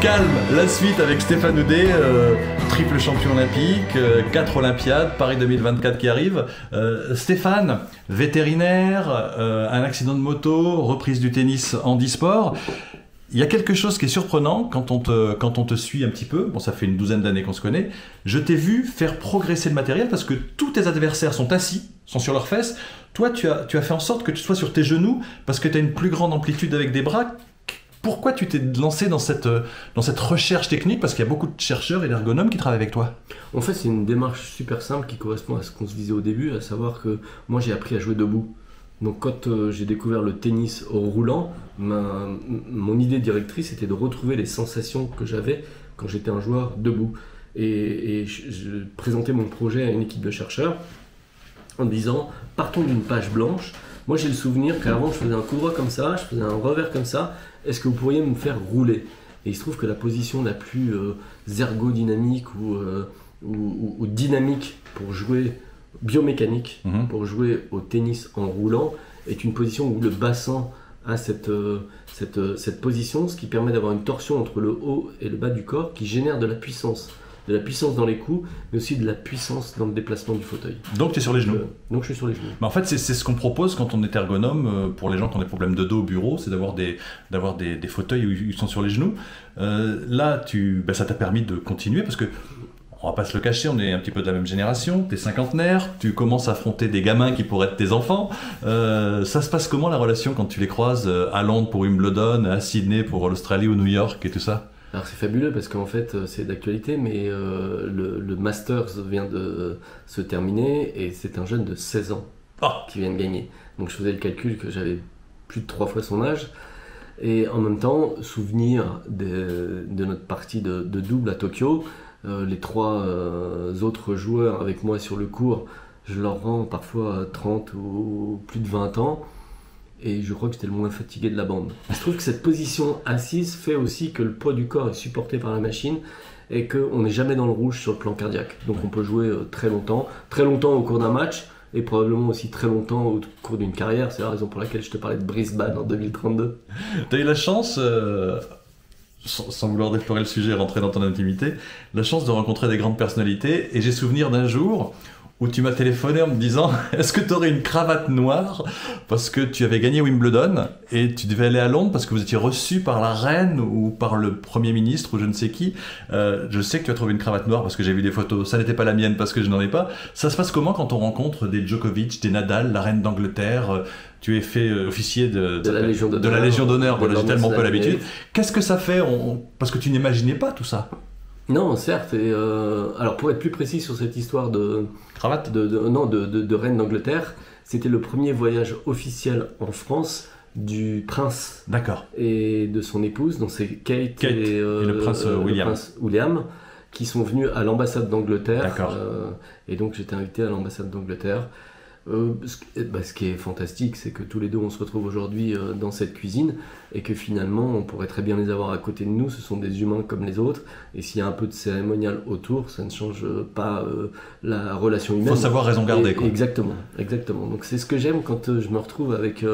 calme. La suite avec Stéphane Houdet, euh, triple champion olympique, 4 Olympiades, Paris 2024 qui arrive. Euh, Stéphane, vétérinaire, euh, un accident de moto, reprise du tennis en e-sport. Il y a quelque chose qui est surprenant quand on, te, quand on te suit un petit peu. Bon, ça fait une douzaine d'années qu'on se connaît. Je t'ai vu faire progresser le matériel parce que tous tes adversaires sont assis, sont sur leurs fesses. Toi, tu as, tu as fait en sorte que tu sois sur tes genoux parce que tu as une plus grande amplitude avec des bras. Pourquoi tu t'es lancé dans cette, dans cette recherche technique? Parce qu'il y a beaucoup de chercheurs et d'ergonomes qui travaillent avec toi. En fait, c'est une démarche super simple qui correspond à ce qu'on se disait au début, à savoir que moi j'ai appris à jouer debout. Donc quand euh, j'ai découvert le tennis au roulant, mon idée directrice était de retrouver les sensations que j'avais quand j'étais un joueur debout. Et, je, présentais mon projet à une équipe de chercheurs en disant partons d'une page blanche. Moi j'ai le souvenir qu'avant je faisais un coup droit comme ça, je faisais un revers comme ça. Est-ce que vous pourriez me faire rouler? Et il se trouve que la position la plus euh, ergodynamique euh, ou, ou, dynamique pour jouer biomécanique mhm. pour jouer au tennis en roulant est une position où le bassin a cette, euh, cette, euh, cette position, ce qui permet d'avoir une torsion entre le haut et le bas du corps qui génère de la puissance. De la puissance dans les coups, mais aussi de la puissance dans le déplacement du fauteuil. Donc tu es sur les genoux euh, Donc je suis sur les genoux. Mais en fait, c'est ce qu'on propose quand on est ergonome pour les gens qui ont des problèmes de dos au bureau, c'est d'avoir des, des, des, fauteuils où ils sont sur les genoux. là, tu, ben, ça t'a permis de continuer parce que on va pas se le cacher, on est un petit peu de la même génération, t'es cinquantenaire, tu commences à affronter des gamins qui pourraient être tes enfants. Euh, ça se passe comment la relation quand tu les croises euh, à Londres pour Wimbledon, à Sydney pour l'Australie ou New York et tout ça? Alors c'est fabuleux parce qu'en fait euh, c'est d'actualité, mais le, Masters vient de se terminer et c'est un jeune de 16 ans ah. qui vient de gagner. Donc je faisais le calcul que j'avais plus de trois fois son âge. Et en même temps, souvenir de, notre partie de double à Tokyo, euh, les trois euh, autres joueurs avec moi sur le cours, je leur rends parfois 30 ou plus de 20 ans. Et je crois que j'étais le moins fatigué de la bande. Je trouve que cette position assise fait aussi que le poids du corps est supporté par la machine et qu'on n'est jamais dans le rouge sur le plan cardiaque. Donc on peut jouer euh, très longtemps, très longtemps au cours d'un match et probablement aussi très longtemps au cours d'une carrière. C'est la raison pour laquelle je te parlais de Brisbane en 2032. Tu as eu la chance, sans, vouloir déplorer le sujet et rentrer dans ton intimité, la chance de rencontrer des grandes personnalités. Et j'ai souvenir d'un jour où tu m'as téléphoné en me disant est-ce que tu aurais une cravate noire parce que tu avais gagné Wimbledon et tu devais aller à Londres parce que vous étiez reçu par la reine ou par le premier ministre ou je ne sais qui. Euh, je sais que tu as trouvé une cravate noire parce que j'ai vu des photos. Ça n'était pas la mienne parce que je n'en ai pas. Ça se passe comment quand on rencontre des Djokovic, des Nadal, la reine d'Angleterre euh, tu es fait euh, officier de, de, la Légion d'honneur. De la Légion d'honneur, voilà, j'ai tellement peu l'habitude. Qu'est-ce que ça fait? Parce que tu n'imaginais pas tout ça. Non, certes. Et alors pour être plus précis sur cette histoire de, Cravate? de, Non, de, reine d'Angleterre. C'était le premier voyage officiel en France du prince D'accord. et de son épouse, donc c'est Kate, et, euh, le prince euh, William. Le prince William, qui sont venus à l'ambassade d'Angleterre. D'accord. Euh, et donc j'étais invité à l'ambassade d'Angleterre. Euh, bah, ce, qui est fantastique, c'est que tous les deux on se retrouve aujourd'hui euh, dans cette cuisine et que finalement on pourrait très bien les avoir à côté de nous. Ce sont des humains comme les autres et s'il y a un peu de cérémonial autour, ça ne change pas euh, la relation humaine. Il faut savoir raison garder. Exactement, exactement. Donc c'est ce que j'aime quand je me retrouve avec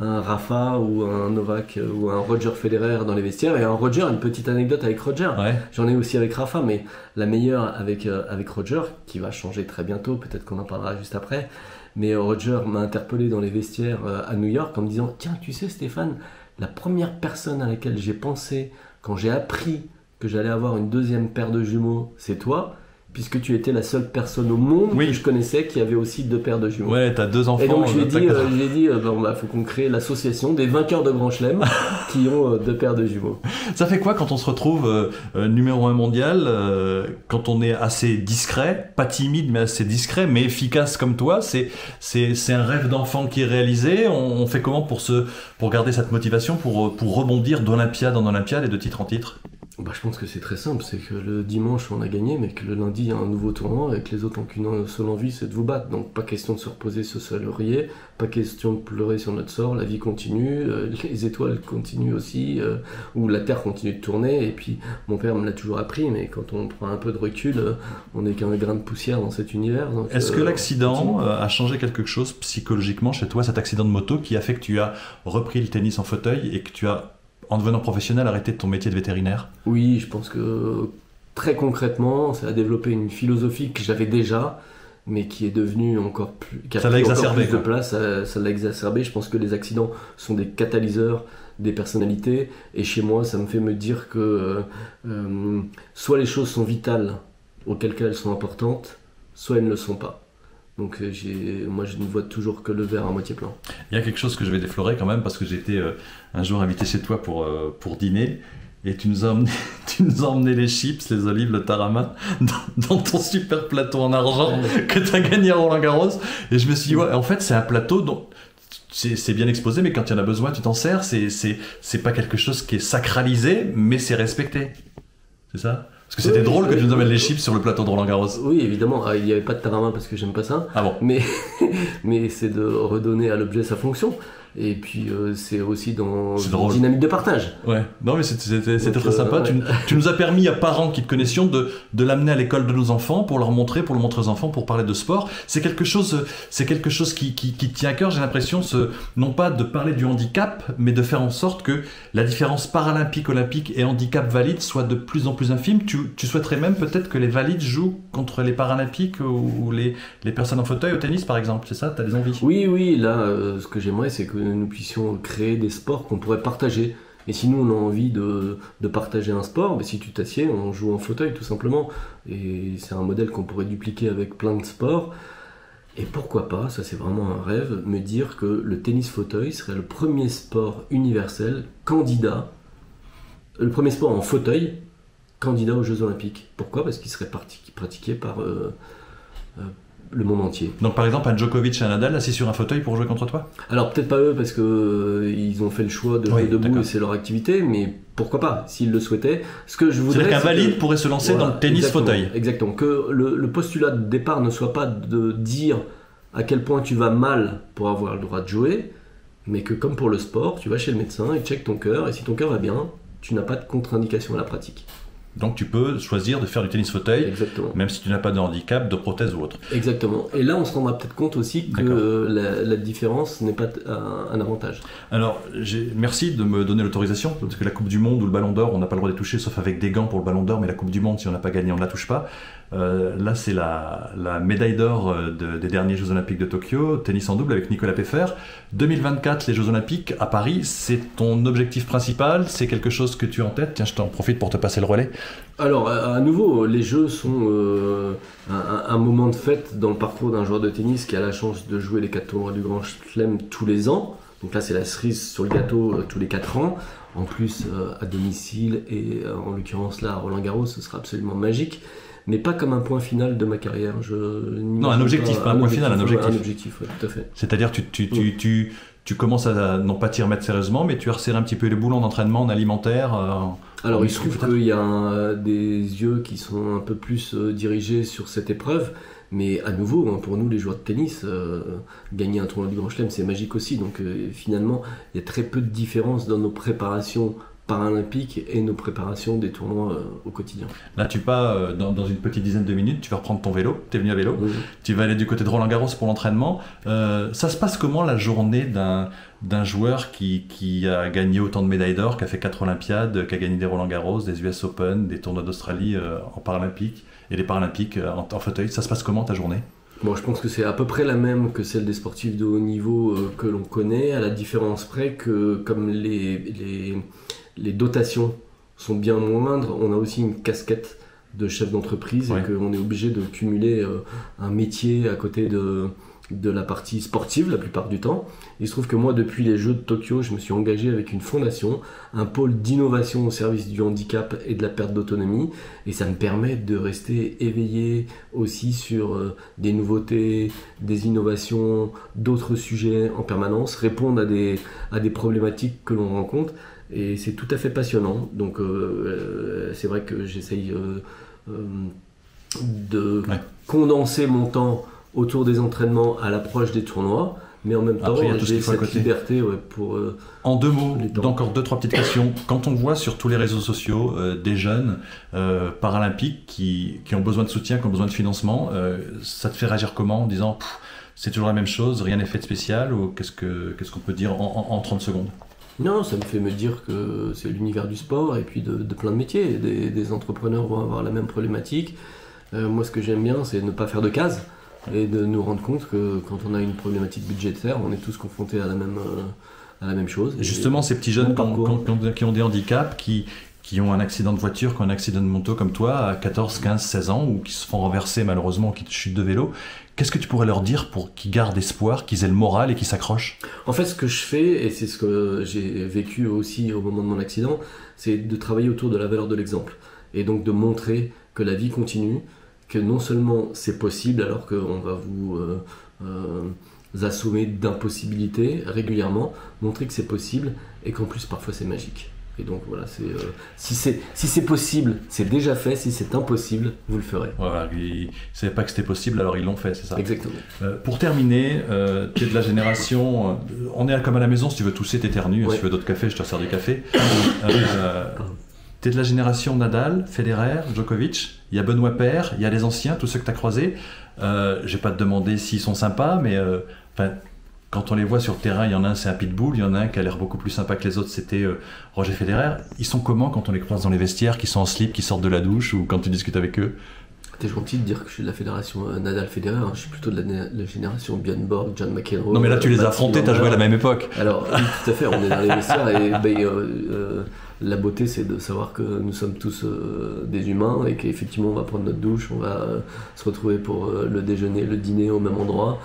un Rafa ou un Novak ou un Roger Federer dans les vestiaires et un Roger. Une petite anecdote avec Roger. J'en ai aussi avec Rafa, mais la meilleure avec avec Roger qui va changer très bientôt. Peut-être qu'on en parlera juste après. Mais Roger m'a interpellé dans les vestiaires euh, à New York en me disant Tiens, tu sais, Stéphane, la première personne à laquelle j'ai pensé quand j'ai appris que j'allais avoir une deuxième paire de jumeaux, c'est toi puisque tu étais la seule personne au monde que je connaissais qui avait aussi deux paires de jumeaux. Ouais, t'as deux enfants. Et donc j'ai dit, euh, j'ai dit, euh, bon, bah, faut qu'on crée l'association des vainqueurs de Grand Chelem qui ont euh, deux paires de jumeaux. Ça fait quoi quand on se retrouve numéro un mondial, quand on est assez discret, pas timide mais assez discret, mais efficace comme toi C'est c'est un rêve d'enfant qui est réalisé. On, fait comment pour se pour garder cette motivation, pour pour rebondir d'Olympiade en Olympiade et de titre en titre? Bah, je pense que c'est très simple, c'est que le dimanche on a gagné, mais que le lundi il y a un nouveau tournoi et que les autres ont qu'une seule envie, c'est de vous battre. Donc pas question de se reposer sur ce laurier, pas question de pleurer sur notre sort, la vie continue, euh, les étoiles continuent aussi, euh, ou la Terre continue de tourner. Et puis mon père me l'a toujours appris, mais quand on prend un peu de recul, euh, on n'est qu'un grain de poussière dans cet univers. Est-ce que l'accident a changé quelque chose psychologiquement chez toi, cet accident de moto qui a fait que tu as repris le tennis en fauteuil et que tu as en devenant professionnel, arrêter ton métier de vétérinaire? Oui, je pense que très concrètement, ça a développé une philosophie que j'avais déjà, mais qui est devenue encore plus. Qui a Ça l'a exacerbé, plus de place, ça ça l'a exacerbé. Je pense que les accidents sont des catalyseurs des personnalités, et chez moi, ça me fait me dire que euh, euh, soit les choses sont vitales, auquel cas elles sont importantes, soit elles ne le sont pas. Donc euh, moi, je ne vois toujours que le verre à moitié plein. Il y a quelque chose que je vais déflorer quand même parce que été euh, un jour invité chez toi pour, euh, pour dîner et tu nous, as emmené, tu nous as emmené les chips, les olives, le tarama dans, dans ton super plateau en argent que tu as gagné à Roland Garros. Et je me suis dit, ouais, en fait, c'est un plateau dont c'est bien exposé, mais quand il y en a besoin, tu t'en sers. C'est pas quelque chose qui est sacralisé, mais c'est respecté. C'est ça? Parce que c'était Oui, drôle que tu nous amènes les chips sur le plateau de Roland Garros. Oui, évidemment, ah, il n'y avait pas de tarama parce que j'aime pas ça. Ah bon Mais, mais c'est de redonner à l'objet sa fonction. Et puis euh, c'est aussi dans une dynamique de partage. Ouais, non mais c'était- très euh, sympa. ouais. Tu, tu nous as permis à parents qui te connaissions de, de l'amener à l'école de nos enfants pour leur montrer, pour le montrer aux enfants, pour parler de sport. C'est quelque chose, c'est quelque chose qui, qui, qui tient à cœur. J'ai l'impression, non pas de parler du handicap, mais de faire en sorte que la différence paralympique, olympique et handicap valide soit de plus en plus infime. Tu, tu souhaiterais même peut-être que les valides jouent contre les paralympiques ou, ou les, les personnes en fauteuil au tennis, par exemple. C'est ça? T'as des envies? Oui, oui, là, euh, ce que j'aimerais, c'est que nous puissions créer des sports qu'on pourrait partager. Et si nous, on a envie de, partager un sport, ben, si tu t'assieds, on joue en fauteuil, tout simplement. Et c'est un modèle qu'on pourrait dupliquer avec plein de sports. Et pourquoi pas, ça c'est vraiment un rêve, me dire que le tennis fauteuil serait le premier sport universel candidat, le premier sport en fauteuil candidat aux Jeux Olympiques. Pourquoi? Parce qu'il serait pratiqué par euh, euh, le monde entier. Donc par exemple, un Djokovic et un Nadal assis sur un fauteuil pour jouer contre toi? Alors peut-être pas eux parce que euh, ils ont fait le choix de Oui, jouer debout d'accord. et c'est leur activité, mais pourquoi pas s'ils le souhaitaient. Ce que je voudrais. C'est-à-dire qu'un c'est que- valide pourrait se lancer Voilà, dans le tennis exactement, fauteuil. Exactement. Que le, le postulat de départ ne soit pas de dire à quel point tu vas mal pour avoir le droit de jouer, mais que comme pour le sport, tu vas chez le médecin, il check ton cœur et si ton cœur va bien, tu n'as pas de contre-indication à la pratique. Donc tu peux choisir de faire du tennis fauteuil, Exactement. même si tu n'as pas de handicap, de prothèse ou autre. Exactement. Et là, on se rendra peut-être compte aussi que euh, la, la différence n'est pas un, un avantage. Alors, merci de me donner l'autorisation, parce que la Coupe du Monde ou le Ballon d'Or, on n'a pas le droit de les toucher, sauf avec des gants pour le Ballon d'Or, mais la Coupe du Monde, si on n'a pas gagné, on ne la touche pas. Euh, là, c'est la, médaille d'or euh, de- des derniers Jeux Olympiques de Tokyo, tennis en double avec Nicolas Peffer. 2024, les Jeux Olympiques à Paris, c'est ton objectif principal, c'est quelque chose que tu as en tête? Tiens, je t'en profite pour te passer le relais. Alors, à nouveau, les jeux sont euh, un, moment de fête dans le parcours d'un joueur de tennis qui a la chance de jouer les quatre tournois du Grand Chelem tous les ans. Donc là, c'est la cerise sur le gâteau tous les 4 ans. En plus, à domicile et en l'occurrence là, à Roland Garros, ce sera absolument magique. Mais pas comme un point final de ma carrière. Je Non, un objectif, pas un point final, un objectif. Un objectif, ouais, tout à fait. C'est-à-dire, tu, tu, tu, tu, tu commences à non pas t'y remettre sérieusement, mais tu resserres un petit peu les boulons d'entraînement en alimentaire. euh, Alors, il se trouve qu'il y a un- des yeux qui sont un peu plus euh, dirigés sur cette épreuve, mais à nouveau, hein, pour nous, les joueurs de tennis, euh, gagner un tournoi du Grand Chelem, c'est magique aussi. Donc, euh, finalement, il y a très peu de différence dans nos préparations paralympiques et nos préparations des tournois euh, au quotidien. Là, tu pars euh, dans, dans une petite dizaine de minutes, tu vas reprendre ton vélo, tu es venu à vélo, Oui. tu vas aller du côté de Roland Garros pour l'entraînement. Euh, ça se passe comment la journée d'un d'un joueur qui, qui a gagné autant de médailles d'or, qui a fait quatre Olympiades, qui a gagné des Roland Garros, des US Open, des tournois d'Australie euh, en paralympique et les paralympiques euh, en, en fauteuil? Ça se passe comment ta journée? Bon, je pense que c'est à peu près la même que celle des sportifs de haut niveau euh, que l'on connaît, à la différence près que comme les, les, les dotations sont bien moindres, on a aussi une casquette de chef d'entreprise Ouais. et qu'on est obligé de cumuler euh, un métier à côté de, de la partie sportive la plupart du temps. Il se trouve que moi, depuis les Jeux de Tokyo, je me suis engagé avec une fondation, un pôle d'innovation au service du handicap et de la perte d'autonomie, et ça me permet de rester éveillé aussi sur euh, des nouveautés, des innovations, d'autres sujets en permanence, répondre à des, à des problématiques que l'on rencontre. Et c'est tout à fait passionnant. Donc euh, euh, c'est vrai que j'essaye euh, de Ouais. condenser mon temps autour des entraînements à l'approche des tournois. Mais en même temps, j'ai cette côté. liberté ouais, pour... euh, En deux mots, encore deux, trois petites questions. Quand on voit sur tous les réseaux sociaux euh, des jeunes euh, paralympiques qui, qui ont besoin de soutien, qui ont besoin de financement, ça te fait réagir comment en disant c'est toujours la même chose, rien n'est fait de spécial ou qu'est-ce que qu'est-ce qu'on peut dire en, en- en 30 secondes? Non, ça me fait me dire que c'est l'univers du sport et puis de, plein de métiers. Des, entrepreneurs vont avoir la même problématique. Euh, moi, ce que j'aime bien, c'est ne pas faire de cases et de nous rendre compte que quand on a une problématique budgétaire, on est tous confrontés à la même, à la même chose. Justement, ces petits jeunes qui ont des handicaps, qui, qui ont un accident de voiture, qui ont un accident de moto comme toi, à 14, 15, 16 ans, ou qui se font renverser malheureusement, qui chutent de vélo, qu'est-ce que tu pourrais leur dire pour qu'ils gardent espoir, qu'ils aient le moral et qu'ils s'accrochent? En fait, ce que je fais, et c'est ce que j'ai vécu aussi au moment de mon accident, c'est de travailler autour de la valeur de l'exemple. Et donc de montrer que la vie continue, que non seulement c'est possible alors qu'on va vous... Euh, euh, assommer d'impossibilités régulièrement, montrer que c'est possible et qu'en plus parfois c'est magique. Et donc voilà, c'est euh, si c'est si c'est possible, c'est déjà fait. Si c'est impossible, vous le ferez. Voilà, ils ne savaient pas que c'était possible, alors ils l'ont fait, c'est ça. Exactement. Euh, pour terminer, euh, tu es de la génération. on est comme à la maison. Si tu veux tousser, t'éternues. Si tu veux d'autres cafés, je te sers du café. tu es de la génération Nadal, Federer, Djokovic. Il y a Benoît Père, il y a les anciens, tous ceux que tu as croisés. je vais pas te demander s'ils sont sympas, mais quand on les voit sur le terrain, il y en a un, c'est un pitbull, il y en a un qui a l'air beaucoup plus sympa que les autres, c'était euh, Roger Federer. Ils sont comment quand on les croise dans les vestiaires, qui sont en slip, qui sortent de la douche, ou quand tu discutes avec eux? T'es gentil de dire que je suis de la fédération euh, Nadal Federer, hein. je suis plutôt de la, génération Björn Borg, John McEnroe. Non mais là tu les as affrontés, t'as joué à la même époque. Alors oui, tout à fait, on est dans les vestiaires et ben, euh, la beauté c'est de savoir que nous sommes tous des humains et qu'effectivement on va prendre notre douche, on va se retrouver pour le déjeuner, le dîner au même endroit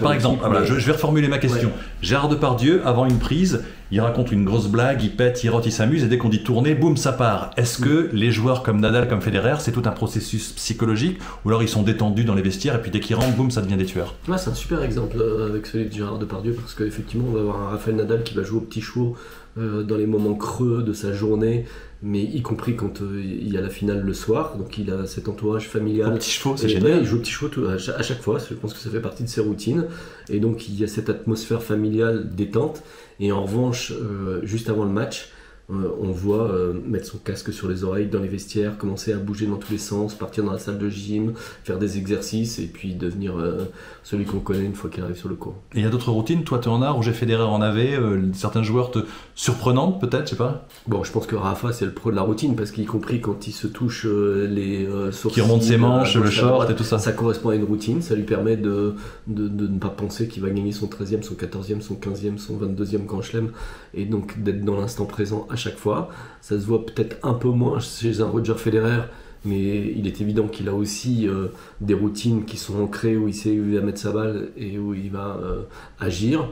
par exemple, je, vais reformuler ma question. Gérard Depardieu, avant une prise, il raconte une grosse blague, il pète, il rote, il s'amuse, et dès qu'on dit tourner, boum, ça part. Est-ce que les joueurs comme Nadal, comme Federer, c'est tout un processus psychologique, ou alors ils sont détendus dans les vestiaires, et puis dès qu'ils rentrent, boum, ça devient des tueurs? C'est un super exemple euh, avec celui de Gérard Depardieu, parce qu'effectivement, on va avoir un Raphaël Nadal qui va jouer au petit chevaux euh, dans les moments creux de sa journée, mais y compris quand euh, il y a la finale le soir, donc il a cet entourage familial. Au petit chevaux, c'est génial. il joue au petit chevaux à, chaque fois, je pense que ça fait partie de ses routines, et donc il y a cette atmosphère familiale détente, et en revanche, euh, juste avant le match, on voit euh, mettre son casque sur les oreilles dans les vestiaires, commencer à bouger dans tous les sens, partir dans la salle de gym, faire des exercices et puis devenir euh, celui qu'on connaît une fois qu'il arrive sur le cours. Et il y a d'autres routines? Toi, tu en as, Roger Federer en avait, certains joueurs te... surprenantes peut-être, je sais pas? Bon, je pense que Rafa, c'est le pro de la routine parce qu'y compris quand il se touche les sourcils. Qui remonte ses manches, le short et tout ça. Ça correspond à une routine, ça lui permet de, de, de ne pas penser qu'il va gagner son 13e, son 14e, son 15e, son 22e Grand Chelem et donc d'être dans l'instant présent à chaque fois. Ça se voit peut-être un peu moins chez un Roger Federer, mais il est évident qu'il a aussi euh, des routines qui sont ancrées où il sait où il va mettre sa balle et où il va euh, agir.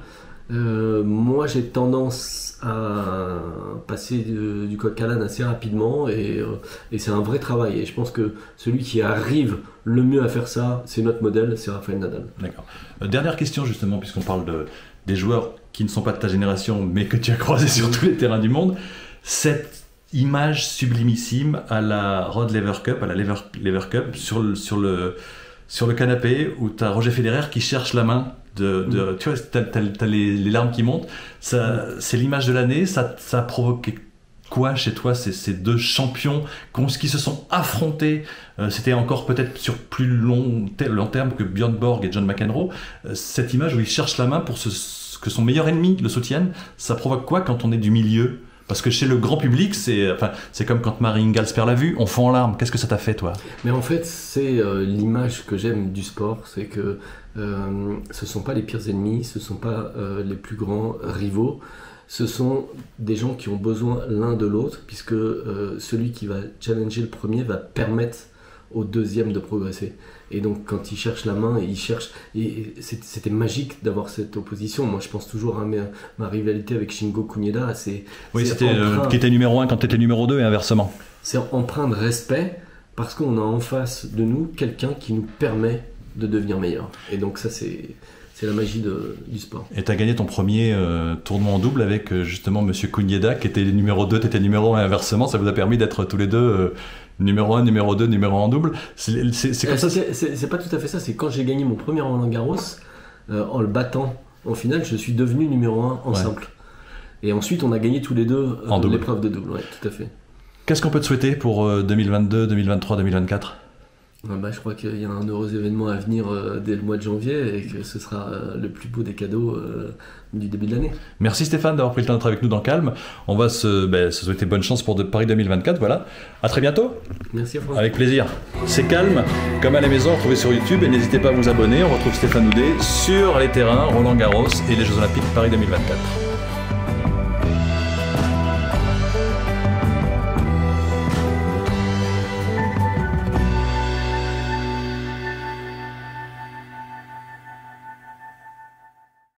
Euh, moi, j'ai tendance à passer du coq à assez rapidement et, et c'est un vrai travail. Et je pense que celui qui arrive le mieux à faire ça, c'est notre modèle, c'est Rafael Nadal. D'accord. dernière question justement, puisqu'on parle de, des joueurs qui ne sont pas de ta génération, mais que tu as croisé sur tous les terrains du monde, cette image sublimissime à la Rod Lever Cup, à la Lever, Lever Cup, sur le, sur, le, sur le canapé, où tu as Roger Federer qui cherche la main. De, de Tu vois, tu as, les, larmes qui montent. C'est l'image de l'année. Ça, ça a provoqué quoi chez toi ces, ces deux champions qui se sont affrontés euh, C'était encore peut-être sur plus long, long terme que Björn Borg et John McEnroe. Euh, cette image où il cherche la main pour se que son meilleur ennemi le soutienne, ça provoque quoi quand on est du milieu? Parce que chez le grand public, c'est enfin, c'est comme quand Marie Ingalls perd la vue, on fond en larmes. Qu'est-ce que ça t'a fait, toi? Mais en fait, c'est euh, l'image que j'aime du sport, c'est que euh, ce ne sont pas les pires ennemis, ce ne sont pas euh, les plus grands rivaux, ce sont des gens qui ont besoin l'un de l'autre, puisque celui qui va challenger le premier va permettre au deuxième de progresser. Et donc quand il cherche la main, il cherche. Et c'était magique d'avoir cette opposition. Moi je pense toujours à ma, rivalité avec Shingo Kunieda. C'est, oui, c'était euh, qui était numéro 1 quand tu étais numéro 2 et inversement. C'est empreint de respect parce qu'on a en face de nous quelqu'un qui nous permet de devenir meilleur. Et donc ça c'est. C'est la magie de, du sport. Et tu as gagné ton premier euh, tournoi en double avec euh, justement Monsieur Kunieda qui était numéro 2, tu étais numéro 1 inversement. Ça vous a permis d'être tous les deux numéro 1, numéro 2, numéro 1 en double. C'est comme euh, ça C'est pas tout à fait ça. C'est quand j'ai gagné mon premier Roland Garros, euh, en le battant en finale, je suis devenu numéro 1 en simple. Et ensuite, on a gagné tous les deux euh, l'épreuve de double. Ouais, tout à fait. Qu'est-ce qu'on peut te souhaiter pour 2022, 2023, 2024 ah bah, je crois qu'il y a un heureux événement à venir euh, dès le mois de janvier et que ce sera euh, le plus beau des cadeaux euh, du début de l'année. Merci Stéphane d'avoir pris le temps d'être avec nous dans Calme. On va se, ben, se souhaiter bonne chance pour de Paris 2024. Voilà. À très bientôt. Merci François. Avec plaisir. C'est Calme, comme à la maison, retrouvez sur YouTube et n'hésitez pas à vous abonner. On retrouve Stéphane Houdet sur les terrains, Roland Garros et les Jeux Olympiques Paris 2024.